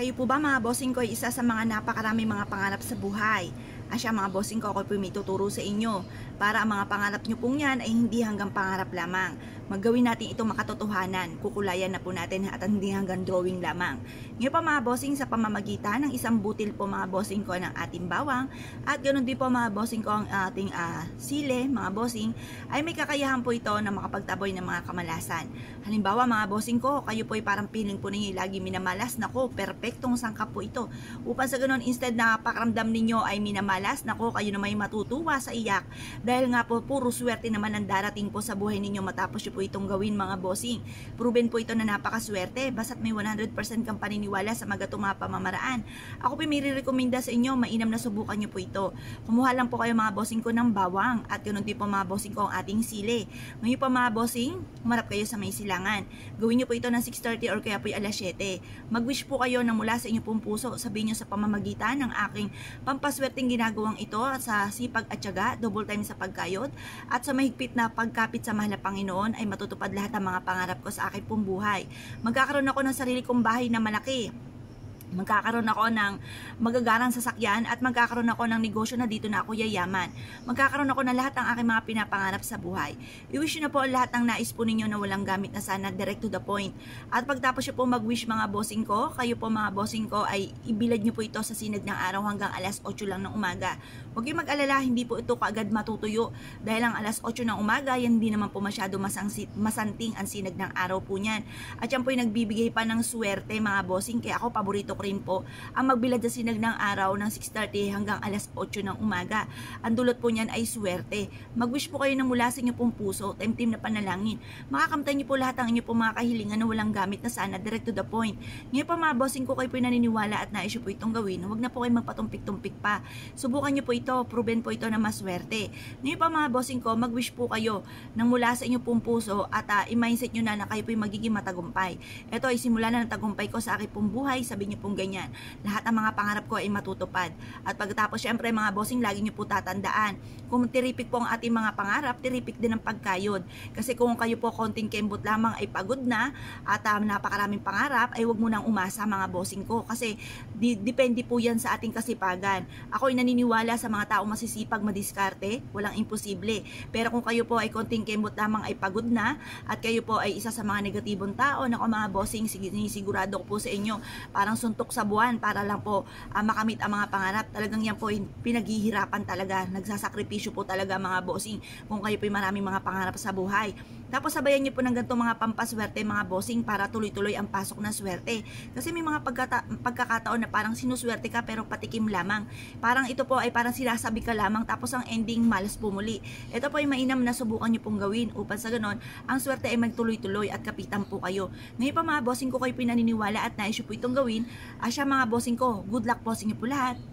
Kayo po ba mga bossing ko ay isa sa mga napakarami mga pangarap sa buhay? Asya mga bossing ko, ako po may tuturo sa inyo para ang mga pangarap nyo pong yan ay hindi hanggang pangarap lamang. Maggawin natin ito makatotohanan, kukulayan na po natin at hindi hanggang drawing lamang. Ngayon pa mga bossing sa pamamagitan ng isang butil po mga bossing ko ng ating bawang at ganoon din po mga bossing ko ang ating uh, sile, mga bossing, ay may kakayahan po ito na makapagtaboy ng mga kamalasan. Halimbawa mga bossing ko, kayo po ay parang feeling po ninyo lagi minamalas, nako, perpektong sangkap po ito. Upang sa ganoon, instead na pakaramdam ninyo ay minamalas, nako, kayo na may matutuwa sa iyak dahil nga po puro swerte naman ang darating po sa buhay ninyo matapos nyo po itong gawin mga bossing. Proven po ito na napakaswerte basta't may 100% kang paniniwala sa magatong mga pamamaraan. Ako po may rekomenda sa inyo, mainam na subukan nyo po ito. Kumuha lang po kayo mga bossing ko ng bawang at ganoon din po mga bossing ko ang ating sili. Ngayon po mga bossing, humarap kayo sa may silangan. Gawin nyo po ito ng 6.30 or kaya po alas 7. Mag-wish po kayo ng mula sa inyong puso. Sabihin nyo sa pamamagitan ng aking pampaswerteng ginagawang ito sa sipag at syaga, double time sa pagkayod at sa mahigpit na pagkapit sa mahal na Panginoon ay matutupad lahat ng mga pangarap ko sa aking pong. Magkakaroon ako ng sarili kong bahay na malaki magkakaroon ako ng magagarang sasakyan at magkakaroon ako ng negosyo na dito na ako yayaman. Magkakaroon ako ng lahat ng aking mga pinapangarap sa buhay. I-wish na po lahat ng nais po ninyo na walang gamit na sana direct to the point. At pagtapos po mag-wish mga bossing ko, kayo po mga bossing ko ay ibilad nyo po ito sa sinag ng araw hanggang alas 8 lang ng umaga. Huwag kayong mag-alala, hindi po ito kaagad matutuyo dahil ang alas 8 ng umaga, yan hindi naman po masyado masanting ang sinag ng araw po niyan. At yan po yung nagbibigay pa ng swerte mga bossing, kaya ako paborito rin po ang magbilad sa sinag ng araw ng 6.30 hanggang alas 8 ng umaga. Ang dulot po niyan ay swerte. Mag-wish po kayo ng mula sa inyo pong puso, time-team na panalangin. Makakamtan niyo po lahat ng inyo pong mga kahilingan na walang gamit na sana, direct to the point. Ngayon pa mga bossing ko kayo po naniniwala at nais po itong gawin, huwag na po kayo magpatumpik-tumpik pa. Subukan niyo po ito, proven po ito na maswerte. Ngayon pa mga bossing ko, mag-wish po kayo ng mula sa inyo pong puso at uh, i-mindset nyo na na kayo po magiging matagumpay. Ito ay simula na ng tagumpay ko sa aking pong buhay, sabi niyo pong ganyan. Lahat ng mga pangarap ko ay matutupad. At pagkatapos, syempre mga bossing, lagi nyo po tatandaan. Kung tiripik po ang ating mga pangarap, tiripik din ang pagkayod. Kasi kung kayo po konting kembot lamang ay pagod na at um, napakaraming pangarap, ay wag mo nang umasa mga bossing ko. Kasi di, depende po yan sa ating kasipagan. Ako ay naniniwala sa mga tao masisipag madiskarte, walang imposible. Pero kung kayo po ay konting kembot lamang ay pagod na at kayo po ay isa sa mga negatibong tao, nako mga bossing, sigurado ko po sa inyo, parang suntok sa buwan para lang po uh, makamit ang mga pangarap. Talagang yan po pinaghihirapan talaga. Nagsasakripisyo po talaga mga bossing kung kayo po ay maraming mga pangarap sa buhay. Tapos sabayan niyo po ng ganito mga pampaswerte mga bossing para tuloy-tuloy ang pasok ng swerte. Kasi may mga pagkakataon na parang sinuswerte ka pero patikim lamang. Parang ito po ay parang sinasabi ka lamang tapos ang ending malas pumuli. Ito po ay mainam na subukan niyo pong gawin upang sa ganon ang swerte ay magtuloy-tuloy at kapitan po kayo. Ngayon pa mga bossing ko kayo pinaniniwala at nais po itong gawin. Asya mga bossing ko, good luck po sa inyo po lahat.